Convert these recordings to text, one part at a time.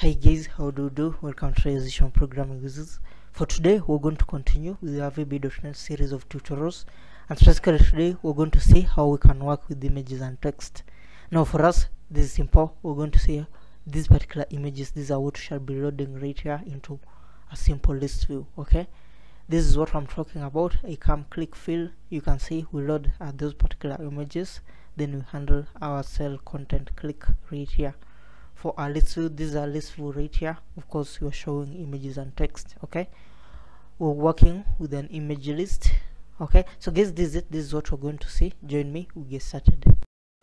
Hi guys, how do you do? Welcome to Transition Programming Users. For today, we're going to continue with the VB.NET series of tutorials. And specifically today, we're going to see how we can work with images and text. Now for us, this is simple. We're going to see these particular images. These are what shall be loading right here into a simple list view. Okay, this is what I'm talking about. I come click fill. You can see we load uh, those particular images. Then we handle our cell content. Click right here for our list view this is our list view right here. Of course we're showing images and text okay? We're working with an image list okay? So guys this is it. This is what we're going to see. Join me. We get started.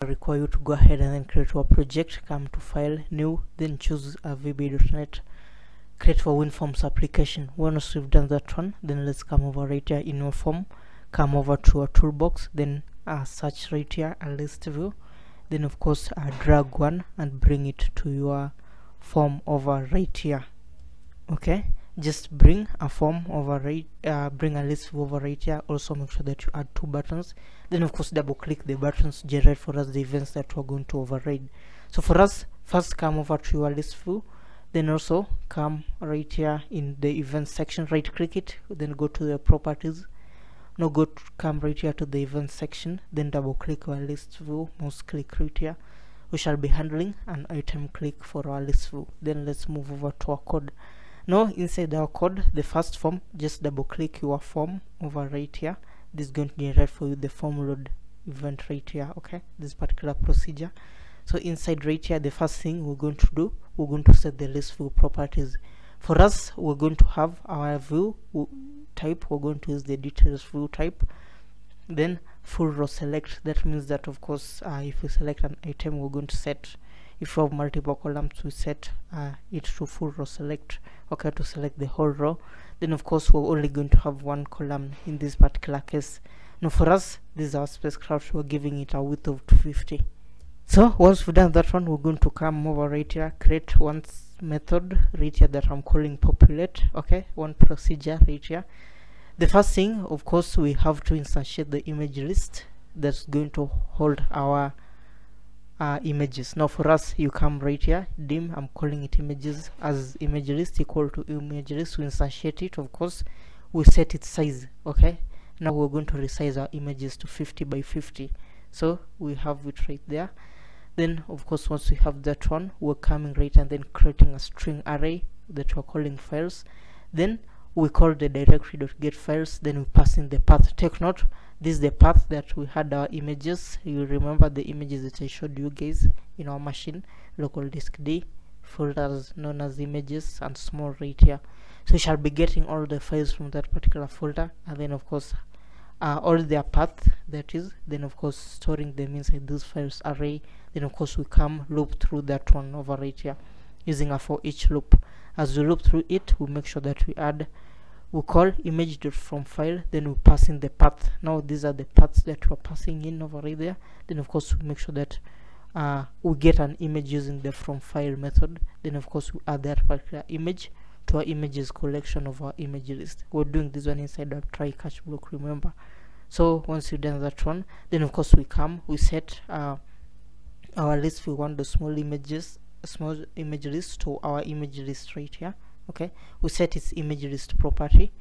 I require you to go ahead and then create your project come to file new then choose a vb.net create for winforms application. Once we've done that one then let's come over right here in your form. Come over to our toolbox then uh, search right here a list view then of course uh, drag one and bring it to your form over right here okay? Just bring a form over right uh, bring a list over right here. Also make sure that you add two buttons. Then of course double click the buttons generate for us the events that we're going to override. So for us first come over to your list view. Then also come right here in the events section. Right click it. Then go to the properties now go to come right here to the event section then double click our list view mouse click right here. We shall be handling an item click for our list view. Then let's move over to our code. Now inside our code the first form just double click your form over right here. This is going to generate for you the form load event right here okay? This particular procedure. So inside right here the first thing we're going to do we're going to set the list view properties. For us we're going to have our view type we're going to use the details view type. Then full row select that means that of course uh, if we select an item we're going to set if you have multiple columns we set uh, it to full row select okay to select the whole row. Then of course we're only going to have one column in this particular case. Now for us this is our spacecraft we're giving it a width of 250 so once we've done that one we're going to come over right here create one method right here that i'm calling populate okay? One procedure right here. The first thing of course we have to instantiate the image list that's going to hold our uh, images. Now for us you come right here dim i'm calling it images as image list equal to image list. We instantiate it of course. We set its size okay? Now we're going to resize our images to 50 by 50 so we have it right there then of course once we have that one we're coming right and then creating a string array that we're calling files. Then we call the directory.get files. Then we pass in the path take note this is the path that we had our images. You remember the images that i showed you guys in our machine local disk d folders known as images and small right here. So we shall be getting all the files from that particular folder. And then of course uh, all their path that is then of course storing them inside this files array then of course we come loop through that one over right here using a for each loop. As we loop through it we make sure that we add we call image from file then we pass in the path. Now these are the paths that we're passing in over right there. Then of course we make sure that uh, we get an image using the from file method. Then of course we add that particular image to our images collection of our image list we're doing this one inside our try catch block remember? So once you've done that one then of course we come we set uh, our list. We want the small images small image list to our image list right here okay? We set its image list property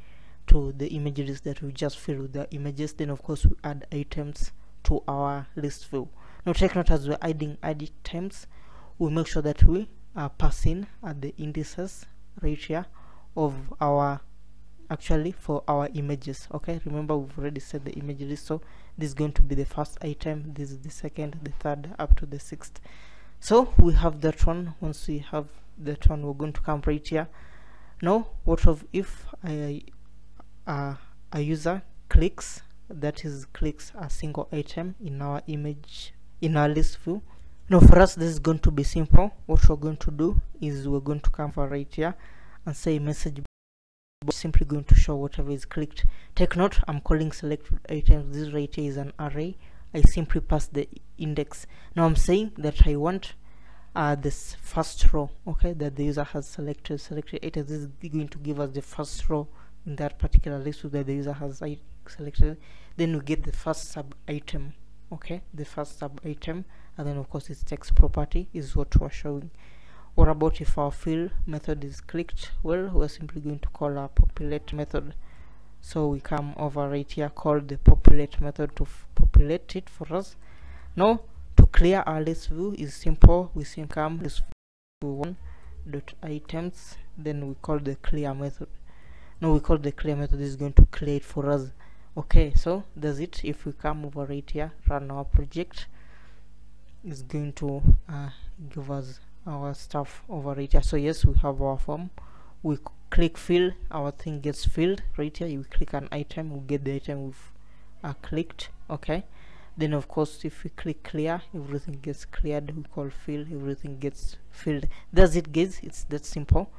to the image list that we just filled with the images. Then of course we add items to our list view. Now take note as we're adding items we make sure that we are passing at the indices here of our actually for our images okay? Remember we've already set the image list so this is going to be the first item this is the second the third up to the sixth. So we have that one. Once we have that one we're going to come right here. Now what of if uh, a user clicks that is clicks a single item in our image in our list view now for us this is going to be simple. What we're going to do is we're going to come for right here and say message simply going to show whatever is clicked. Take note i'm calling select items. This right here is an array. I simply pass the index. Now i'm saying that i want uh, this first row okay that the user has selected selected items. This is going to give us the first row in that particular list that the user has selected. Then we get the first sub item okay the first sub item and then of course its text property is what we're showing. What about if our fill method is clicked? Well we're simply going to call our populate method. So we come over right here call the populate method to populate it for us. Now to clear our list view is simple. We simply come list view one dot items then we call the clear method. Now we call the clear method is going to clear it for us okay so that's it. If we come over right here run our project. Is going to uh, give us our stuff over right here. So yes we have our form. We click fill. Our thing gets filled. Right here you click an item. We get the item we've uh, clicked. Okay? Then of course if we click clear everything gets cleared. We call fill. Everything gets filled. That's it guys. It's that simple.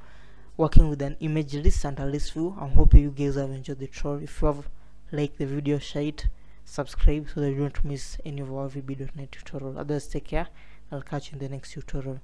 Working with an image list and a list view. I'm hoping you guys have enjoyed the tutorial. If you have liked the video share it subscribe so that you don't miss any of our vb.net tutorial. Others take care. I'll catch you in the next tutorial